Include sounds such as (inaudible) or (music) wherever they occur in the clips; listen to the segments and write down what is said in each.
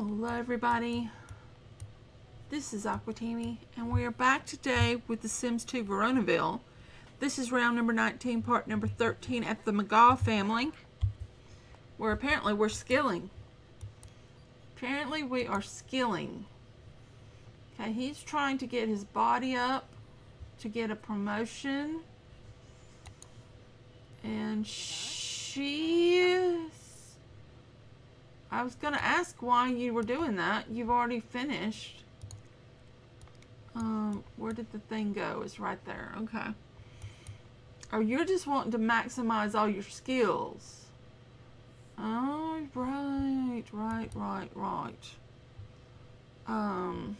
Hello everybody. This is Aquatami and we are back today with The Sims 2 Veronaville. This is round number 19, part number 13 at the McGaw family. Where apparently we're skilling. Apparently we are skilling. Okay, he's trying to get his body up to get a promotion. And she is... I was going to ask why you were doing that. You've already finished. Um, where did the thing go? It's right there. Okay. Oh, you're just wanting to maximize all your skills. Oh, right, right, right, right. Um...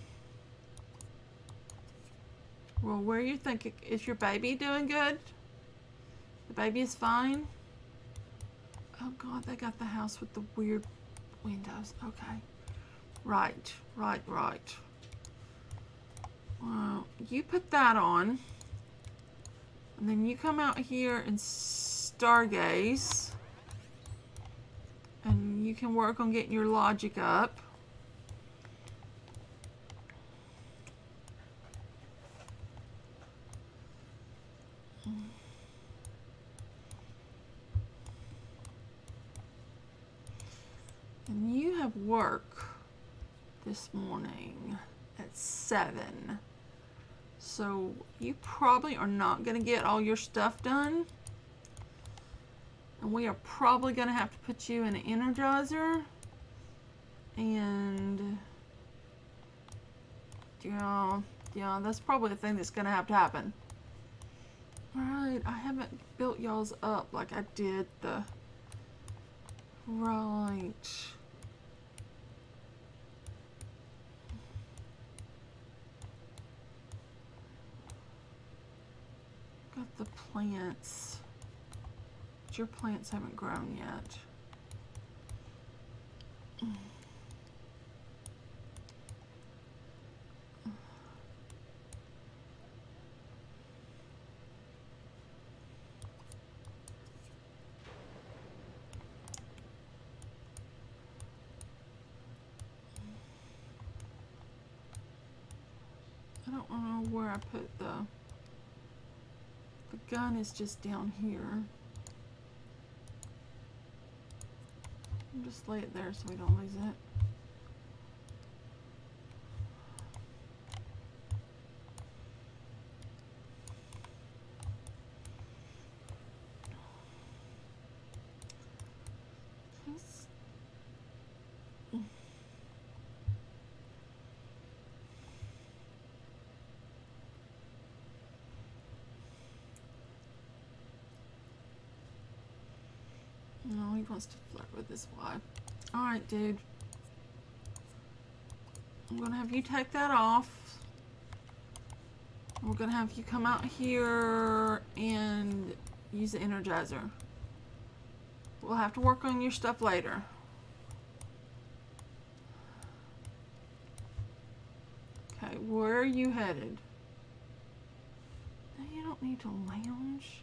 Well, where you think is your baby doing good? The baby is fine. Oh God, they got the house with the weird windows. Okay. Right, right, right. Well, you put that on. And then you come out here and stargaze. And you can work on getting your logic up. And you have work this morning at 7. So you probably are not going to get all your stuff done. And we are probably going to have to put you in an energizer. And yeah, yeah, that's probably the thing that's going to have to happen. Alright, I haven't built y'all's up like I did the... Right. Got the plants. But your plants haven't grown yet. I don't know where I put the the gun is just down here. I'll just lay it there so we don't lose it. No, he wants to flirt with his wife. Alright, dude. I'm going to have you take that off. We're going to have you come out here and use the Energizer. We'll have to work on your stuff later. Okay, where are you headed? You don't need to lounge.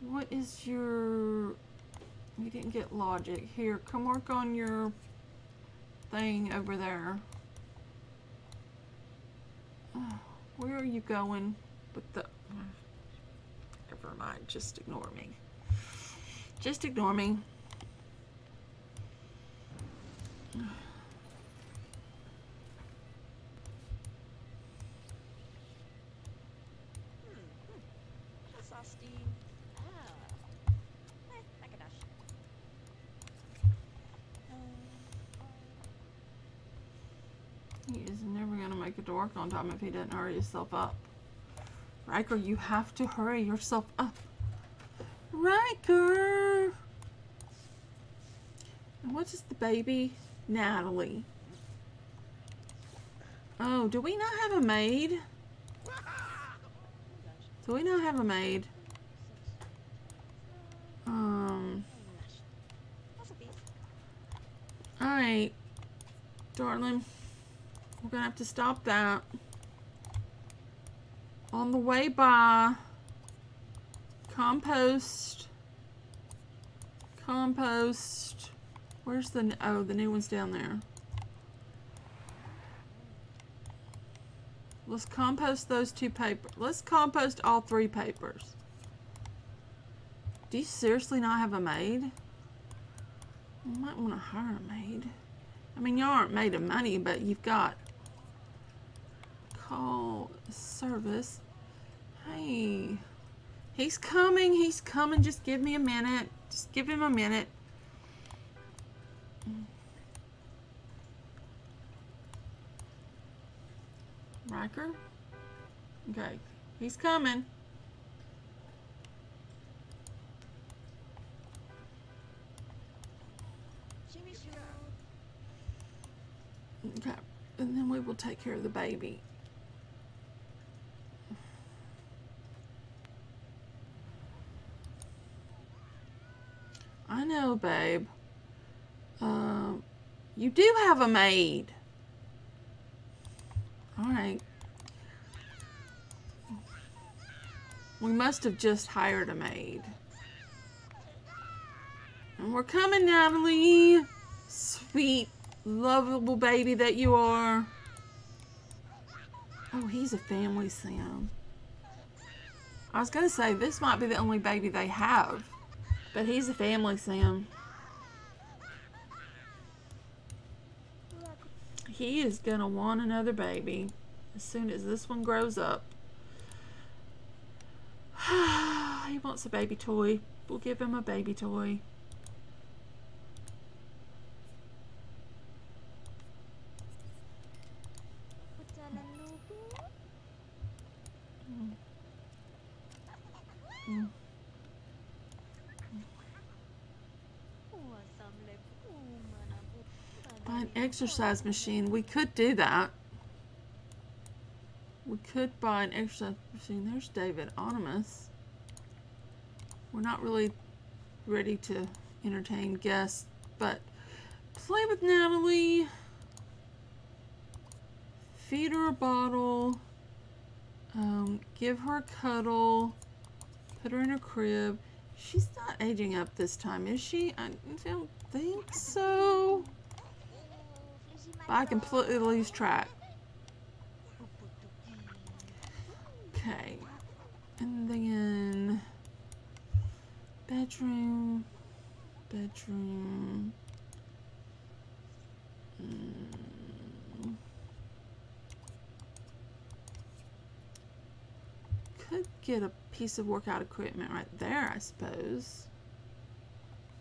What is your... You didn't get logic. Here, come work on your thing over there. (sighs) where are you going with the... Never mind, just ignore me. Just ignore me. (sighs) (sighs) He is never going to make it to work on time if he didn't hurry himself up. Riker, you have to hurry yourself up. Riker! And what is the baby? Natalie. Oh, do we not have a maid? Do we not have a maid? Um. Alright. Darling. We're gonna have to stop that. On the way by compost, compost, Where's the, oh, the new one's down there. Let's compost those two papers. Let's compost all three papers. Do you seriously not have a maid? You might want to hire a maid. I mean, you aren't made of money, but you've got call service. Hey, he's coming. He's coming. Just give me a minute. Just give him a minute. Riker? Okay, he's coming. Okay, and then we will take care of the baby. I know, babe. Um, you do have a maid. Alright. We must have just hired a maid. And we're coming, Natalie. Sweet, lovable baby that you are. Oh, he's a family sim. I was going to say, this might be the only baby they have. But he's a family Sam. He is going to want another baby as soon as this one grows up. (sighs) he wants a baby toy. We'll give him a baby toy. Buy an exercise machine. We could do that. We could buy an exercise machine. There's David Onimus. We're not really ready to entertain guests, but play with Natalie. Feed her a bottle. Um, give her a cuddle. Put her in her crib. She's not aging up this time, is she? I don't think so. But I completely lose track. Okay. And then bedroom, bedroom. Mm. Could get a piece of workout equipment right there, I suppose.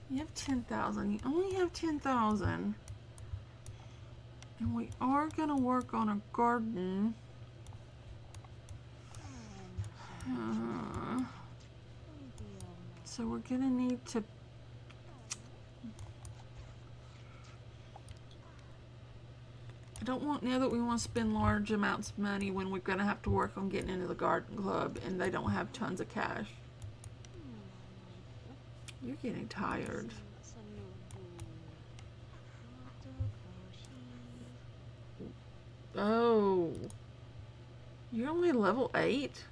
You have 10,000. You only have 10,000. And we are going to work on a garden. Uh, so we're going to need to I don't want now that we want to spend large amounts of money when we're going to have to work on getting into the garden club and they don't have tons of cash. You're getting tired. Oh. You're only level 8?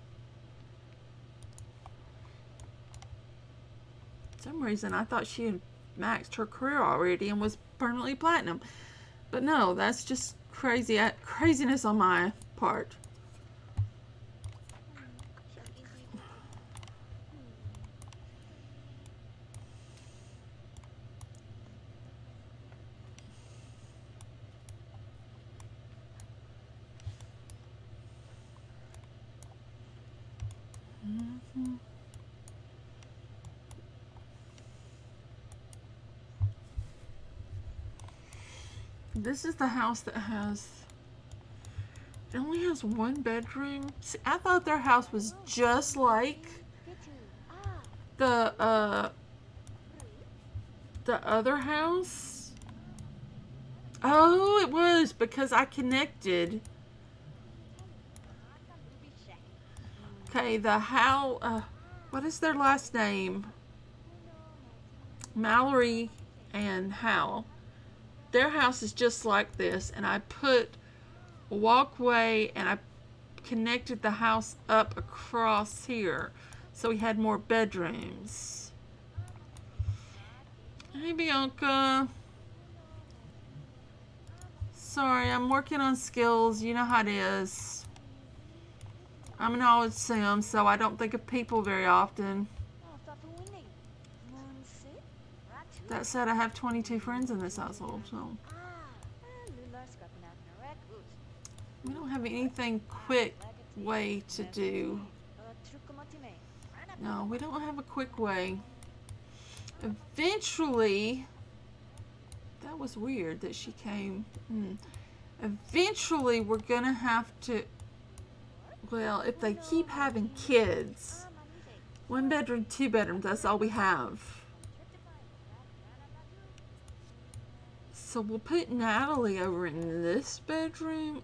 For some reason I thought she had maxed her career already and was permanently platinum. But no, that's just crazy craziness on my part. This is the house that has... It only has one bedroom. See, I thought their house was just like the, uh, the other house. Oh, it was because I connected. Okay, the how, uh, what is their last name? Mallory and Hal their house is just like this and I put a walkway and I connected the house up across here so we had more bedrooms. Hey Bianca. Sorry, I'm working on skills. You know how it is. I'm an knowledge sim, so I don't think of people very often. That said, I have 22 friends in this household, so we don't have anything quick way to do. No, we don't have a quick way. Eventually, that was weird that she came. Hmm. Eventually, we're going to have to, well, if they keep having kids, one bedroom, two bedrooms, that's all we have. So we'll put Natalie over in this bedroom.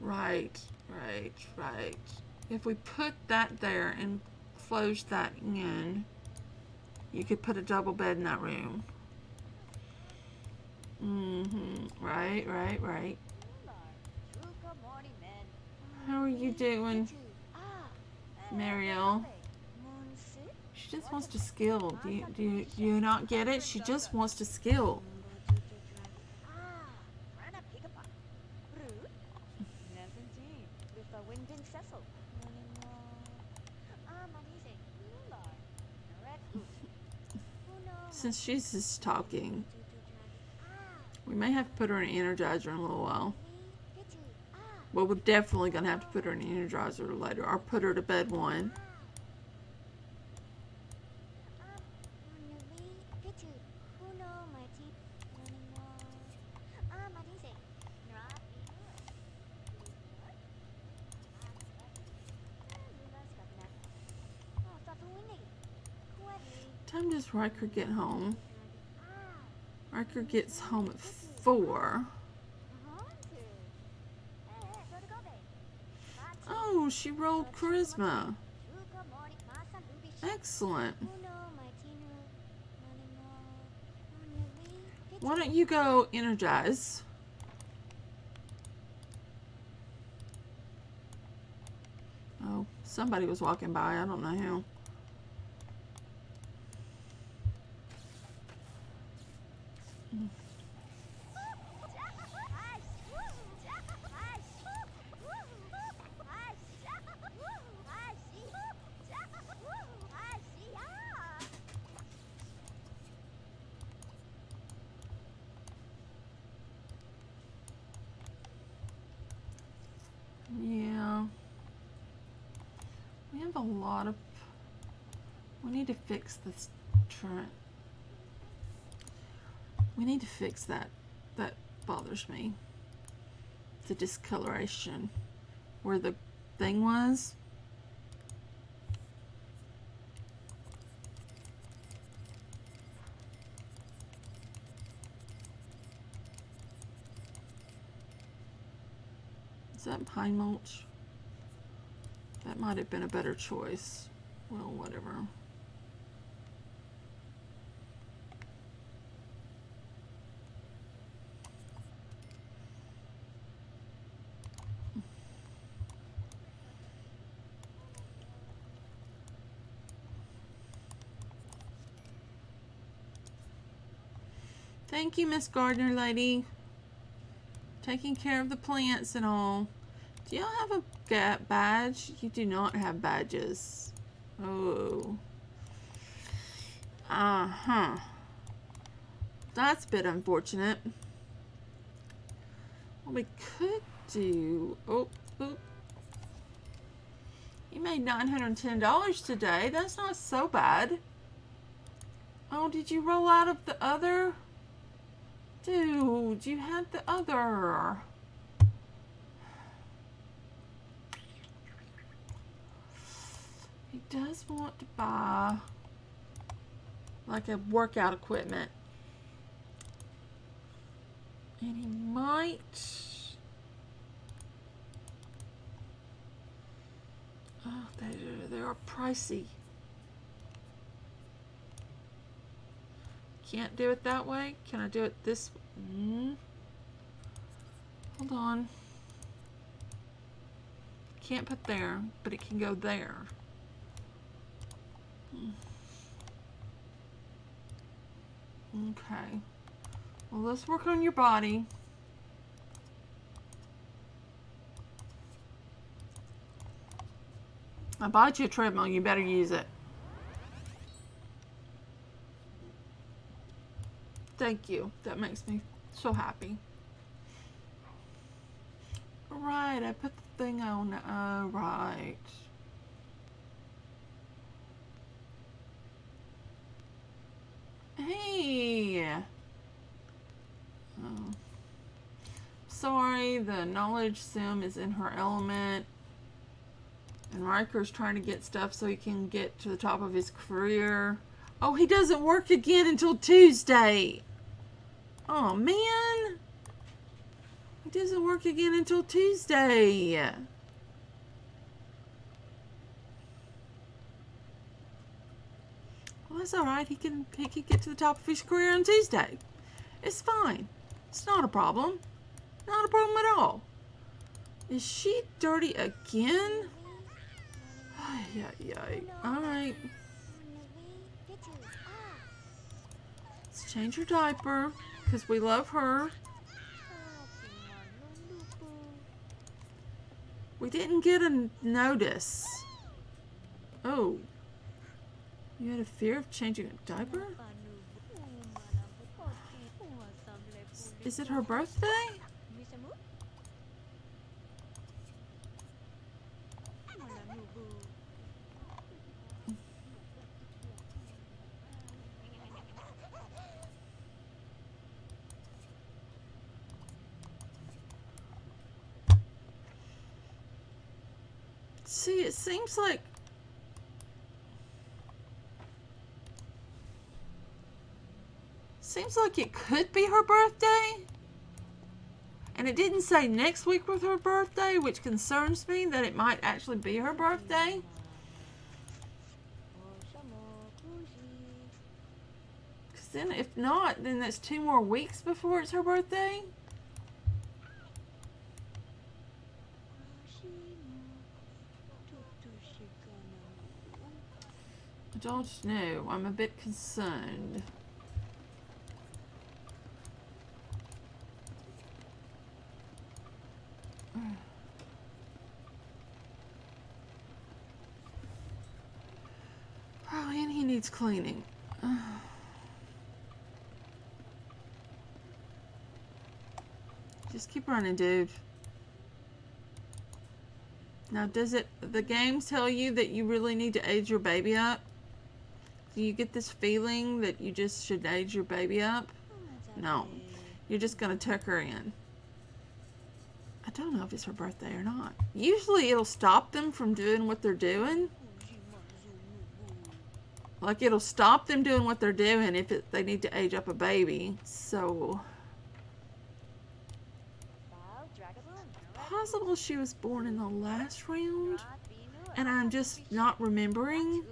Right, right, right. If we put that there and close that in, you could put a double bed in that room. Mm-hmm. Right, right, right. How are you doing, Mariel? She just wants to skill. Do you, do you, do you not get it? She just wants to skill. since she's just talking, we may have to put her in an energizer in a little while. Well, we're definitely going to have to put her in an energizer later, or put her to bed one. Time does Riker get home? Riker gets home at 4. Oh, she rolled charisma. Excellent. Why don't you go energize? Oh, somebody was walking by. I don't know who. Need to fix this turret. We need to fix that. That bothers me. The discoloration. Where the thing was. Is that pine mulch? That might have been a better choice. Well, whatever. Thank you, Miss Gardner lady. Taking care of the plants and all. Do y'all have a badge? You do not have badges. Oh. Uh-huh. That's a bit unfortunate. What we could do... Oh, oh. You made $910 today. That's not so bad. Oh, did you roll out of the other... Dude, you had the other. Does want to buy like a workout equipment. And he might Oh, they, they are pricey. Can't do it that way. Can I do it this? Mm. Hold on. Can't put there, but it can go there. Okay. Well, let's work on your body. I bought you a treadmill. You better use it. Thank you. That makes me so happy. Right, I put the thing on. Oh, right. Hey! Oh. Sorry, the knowledge sim is in her element. And Riker's trying to get stuff so he can get to the top of his career. Oh, he doesn't work again until Tuesday. Oh, man. He doesn't work again until Tuesday. That's all right. He can he can get to the top of his career on Tuesday. It's fine. It's not a problem. Not a problem at all. Is she dirty again? Yeah, yeah. All right. Let's change her diaper because we love her. We didn't get a notice. Oh. You had a fear of changing a diaper? Is it her birthday? See, it seems like seems like it could be her birthday. And it didn't say next week was her birthday, which concerns me that it might actually be her birthday. Because then, if not, then that's two more weeks before it's her birthday. I don't know. I'm a bit concerned. Oh, and he needs cleaning. (sighs) Just keep running, dude. Now, does it, the game tell you that you really need to age your baby up? Do you get this feeling that you just should age your baby up? No. You're just going to tuck her in. Don't know if it's her birthday or not. Usually it'll stop them from doing what they're doing. Like it'll stop them doing what they're doing if it, they need to age up a baby. So possible she was born in the last round and I'm just not remembering.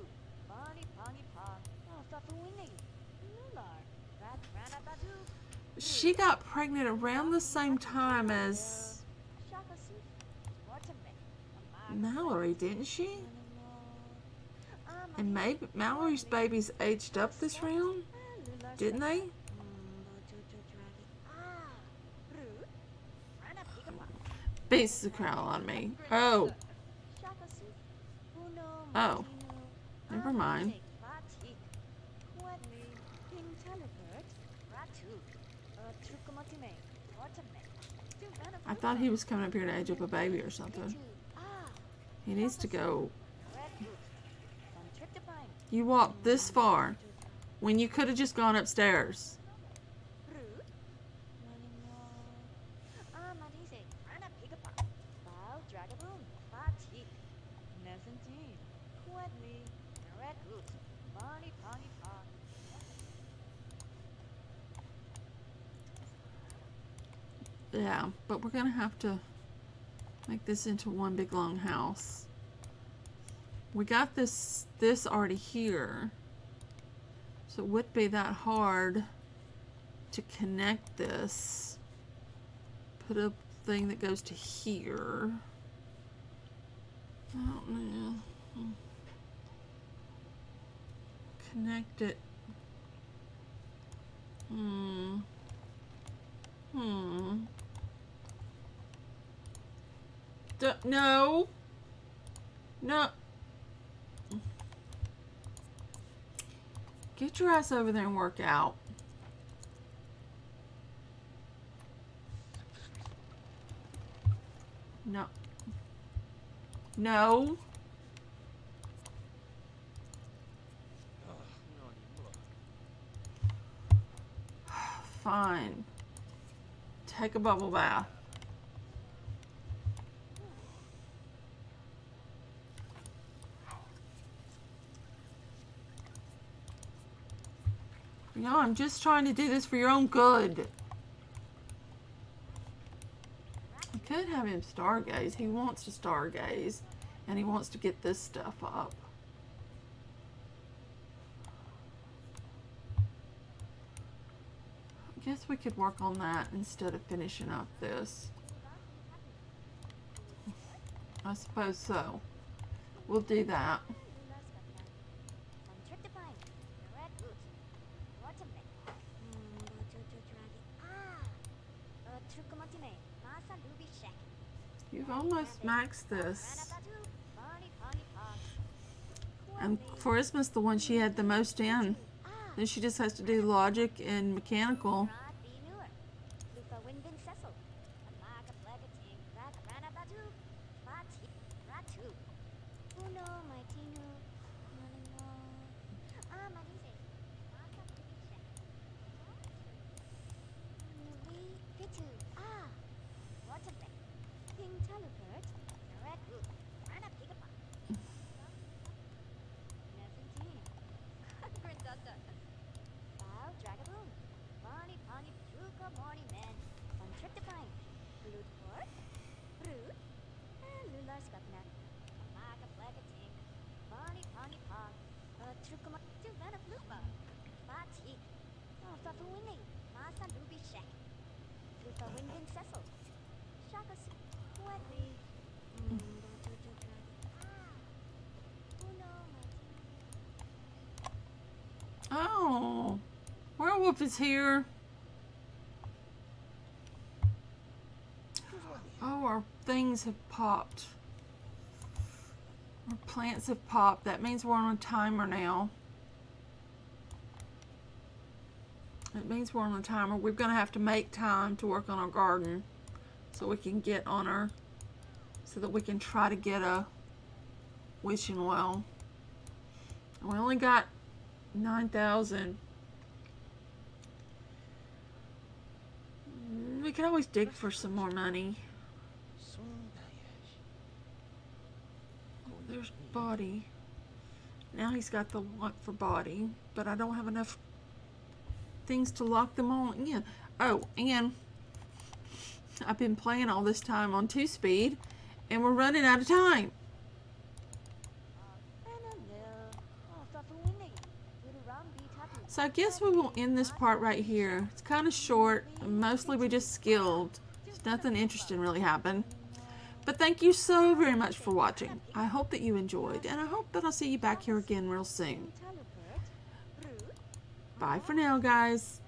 She got pregnant around the same time as Mallory, didn't she? And maybe Mallory's babies aged up this round? Didn't they? Beats the crowd on me. Oh. Oh. Never mind. I thought he was coming up here to age up a baby or something. He needs to go. You walked this far when you could have just gone upstairs. Yeah, but we're going to have to make this into one big long house. We got this this already here. So it would be that hard to connect this. Put a thing that goes to here. I don't know. Connect it Hmm. Hmm. D no. No. Get your ass over there and work out. No. No. (sighs) Fine. Take a bubble bath. Know, I'm just trying to do this for your own good. I could have him stargaze. He wants to stargaze. And he wants to get this stuff up. I guess we could work on that instead of finishing up this. I suppose so. We'll do that. You've almost maxed this. And charisma, the one she had the most in. Then she just has to do logic and mechanical. Werewolf is here. Oh, our things have popped. Our plants have popped. That means we're on a timer now. It means we're on a timer. We're going to have to make time to work on our garden so we can get on our, so that we can try to get a wishing well. we only got 9,000. We could always dig for some more money. Oh, there's body. Now he's got the lock for body, but I don't have enough things to lock them all in. Oh, and I've been playing all this time on two-speed, and we're running out of time. So I guess we will end this part right here. It's kind of short. Mostly we just skilled. Nothing interesting really happened. But thank you so very much for watching. I hope that you enjoyed, and I hope that I'll see you back here again real soon. Bye for now, guys.